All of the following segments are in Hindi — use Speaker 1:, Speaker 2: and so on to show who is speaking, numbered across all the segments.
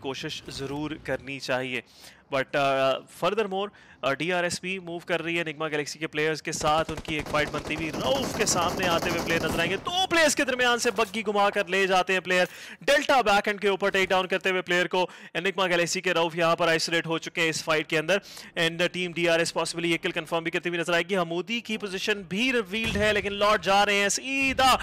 Speaker 1: कोशिश ज़रूर करनी चाहिए। But furthermore D R S P move कर रही है निगमा गैलेक्सी के प्लेयर्स के साथ। उनकी एक फाइट बनती हुई रऊफ के सामने आते हुए प्लेयर नज़र आएँगे। दो प्लेयर्स के दरमियान से बग्गी घुमा कर ले जाते हैं प्लेयर डेल्टा बैक एंड के ऊपर टेक डाउन करते हुए प्लेयर को निगमा गैलेक्सी के रऊफ यहाँ पर आइसोलेट हो चुके हैं इस फाइट के अंदर। And team D R S possibly एक किल कंफर्म भी करती हुई नज़र आएगी। हमूदी की पोजिशन भी रिवील्ड है, लेकिन लौट जा रहे हैं सीधा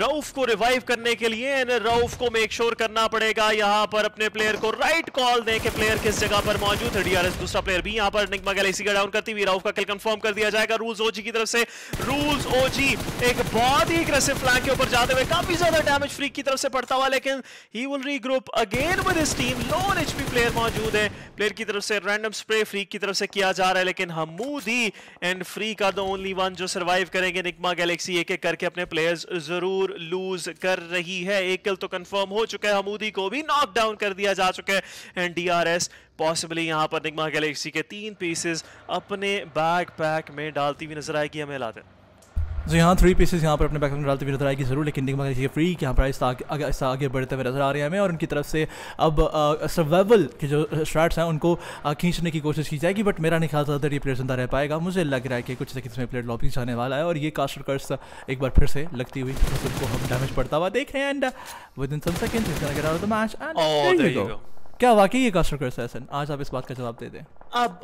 Speaker 1: रऊफ को रिवाइव करने के लिए रऊफ को मेक श्योर करना पड़ेगा। यहाँ पर अपने प्लेयर को राइट कॉल दें कि प्लेयर किस जगह पर मौजूद है? डीआरएस दूसरा प्लेयर भी यहाँ पर निगमा गैलेक्सी का डाउन करती हुई रऊफ का किल कंफर्म कर दिया जाएगा। रूल्स ओजी की तरफ़ से। रूल्स ओजी एक बहुत ही एग्रेसिव फ्लैंक के ऊपर जाते हुए काफ़ी ज़्यादा डैमेज फ्री की तरफ़ से पड़ता हुआ, लेकिन he will regroup again with his team lone HP player मौजूद है। प्लेयर की तरफ़ से रैंडम स्प्रे फ्री की तरफ़ से किया जा रहा है, लेकिन हमूदी एंड फ्री का द ओनली वन जो सर्वाइव करेंगे निगमा गैलेक्सी एक एक करके अपने प्लेयर्स ज़रूर लूज कर रही है। एक किल तो कंफर्म हो चुका है। हमूदी को भी नॉक डाउन कर दिया जा चुका है। एंड डीआरएस पॉसिबली यहाँ पर निगमा गैलेक्सी के तीन पीसेस अपने बैग पैक में डालती हुई नज़र आएगी। हमें लाते
Speaker 2: तो यहाँ थ्री पीसेस यहाँ पर अपने बैक में डालते हुए नज़र आएगी ज़रूर लेकिन निगमा गैलेक्सी फ्री यहाँ पर आगे आगे आगे बढ़ते हुए नज़र आ रहे हैं हमें और उनकी तरफ़ से अब सर्वाइवल के जो स्टार्ट्स हैं उनको खींचने की कोशिश की जाएगी बट मेरा नहीं ख्याल ज़्यादा ये प्लेयर ज़िंदा रह पाएगा। मुझे लग रहा है कि कुछ सेकंड्स में प्लेयर लॉबी जाने वाला है और ये कास्टर कर्स एक बार फिर से लगती हुई उनको हम डैमेज पड़ता हुआ देख रहे हैं and within some seconds match क्या वाकई ये कास्टर कर्स है आज आप इस बात का जवाब दे दें।
Speaker 1: अब